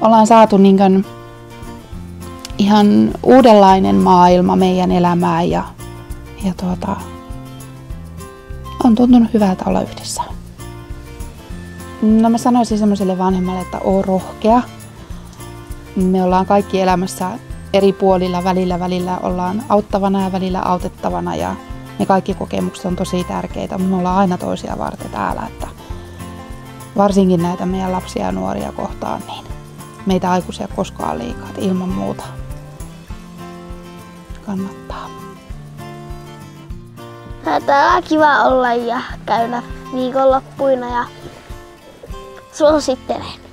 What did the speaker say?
ollaan saatu niin kuin ihan uudenlainen maailma meidän elämään ja, ja tuota, on tuntunut hyvältä olla yhdessä. No mä sanoisin semmoiselle vanhemmalle, että oo rohkea. Me ollaan kaikki elämässä eri puolilla, välillä välillä ollaan auttavana ja välillä autettavana ja ne kaikki kokemukset on tosi tärkeitä, mutta me ollaan aina toisia varten täällä, että varsinkin näitä meidän lapsia ja nuoria kohtaan, niin meitä aikuisia koskaan liikaa, että ilman muuta kannattaa. Täällä on kiva olla ja käydä viikonloppuina ja suosittelen.